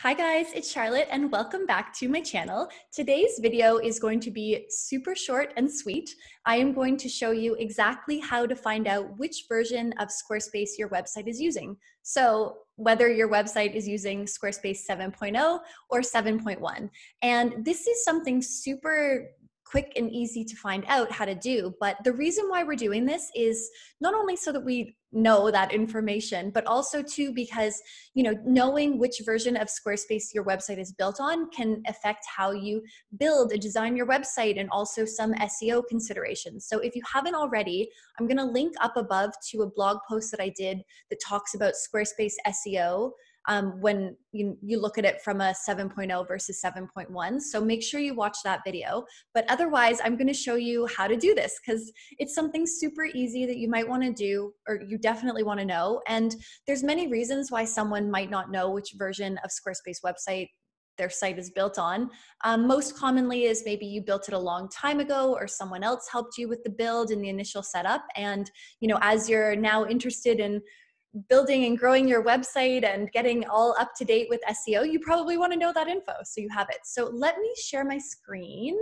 Hi guys, it's Charlotte and welcome back to my channel. Today's video is going to be super short and sweet. I am going to show you exactly how to find out which version of Squarespace your website is using. So whether your website is using Squarespace 7.0 or 7.1. And this is something super quick and easy to find out how to do. But the reason why we're doing this is not only so that we know that information, but also too because, you know, knowing which version of Squarespace your website is built on can affect how you build and design your website and also some SEO considerations. So if you haven't already, I'm going to link up above to a blog post that I did that talks about Squarespace SEO um, when you, you look at it from a 7.0 versus 7.1. So make sure you watch that video. But otherwise, I'm going to show you how to do this because it's something super easy that you might want to do or you definitely want to know. And there's many reasons why someone might not know which version of Squarespace website their site is built on. Um, most commonly is maybe you built it a long time ago or someone else helped you with the build and the initial setup. And, you know, as you're now interested in building and growing your website and getting all up to date with SEO, you probably want to know that info so you have it. So let me share my screen.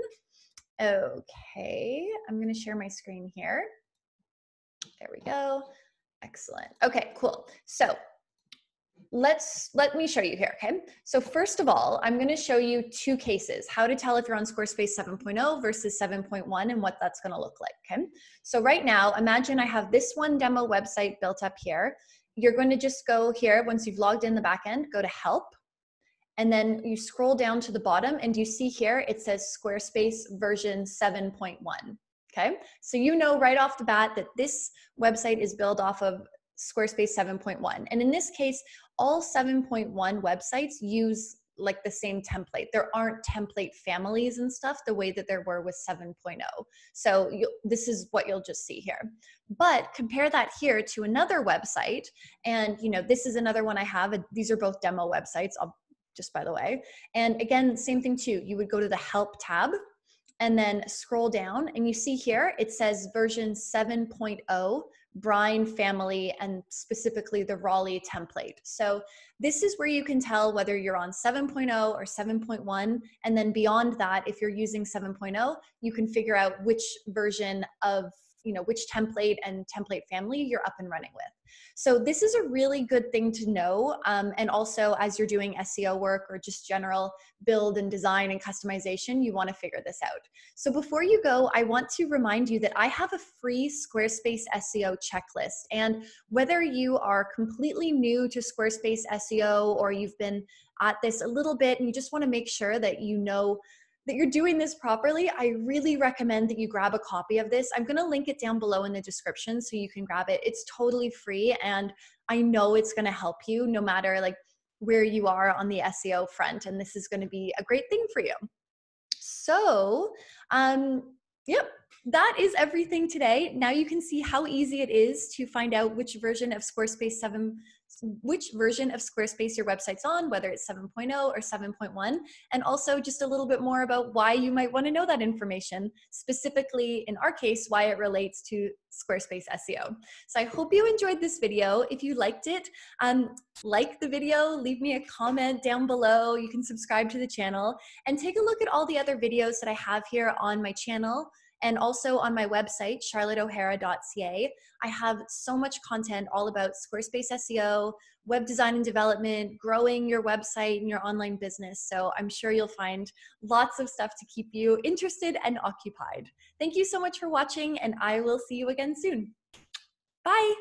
Okay, I'm going to share my screen here. There we go. Excellent. Okay, cool. So let's let me show you here okay so first of all i'm going to show you two cases how to tell if you're on squarespace 7.0 versus 7.1 and what that's going to look like okay so right now imagine i have this one demo website built up here you're going to just go here once you've logged in the backend, go to help, and then you scroll down to the bottom and you see here it says Squarespace version 7.1. Okay, so you know right off the bat that this website is built off of Squarespace 7.1. And in this case, all 7.1 websites use like the same template. There aren't template families and stuff the way that there were with 7.0. So you, this is what you'll just see here. But compare that here to another website. And you know, this is another one I have. These are both demo websites, I'll, just by the way. And again, same thing too. You would go to the help tab and then scroll down and you see here it says version 7.0 brine family and specifically the raleigh template. So this is where you can tell whether you're on 7.0 or 7.1 and then beyond that if you're using 7.0 you can figure out which version of you know which template and template family you're up and running with. So this is a really good thing to know um, and also as you're doing seo work or just general build and design and customization you want to figure this out. So before you go i want to remind you that i have a free squarespace seo checklist and whether you are completely new to squarespace seo or you've been at this a little bit and you just want to make sure that you know that you're doing this properly, I really recommend that you grab a copy of this. I'm going to link it down below in the description so you can grab it. It's totally free and I know it's going to help you no matter like where you are on the SEO front and this is going to be a great thing for you. So, um yep, that is everything today. Now you can see how easy it is to find out which version of Squarespace 7 which version of Squarespace your website's on, whether it's 7.0 or 7.1, and also just a little bit more about why you might want to know that information, specifically in our case, why it relates to Squarespace SEO. So I hope you enjoyed this video. If you liked it, um, like the video, leave me a comment down below. You can subscribe to the channel and take a look at all the other videos that I have here on my channel. And also on my website, charlotteohara.ca, I have so much content all about Squarespace SEO, web design and development, growing your website and your online business. So I'm sure you'll find lots of stuff to keep you interested and occupied. Thank you so much for watching, and I will see you again soon. Bye.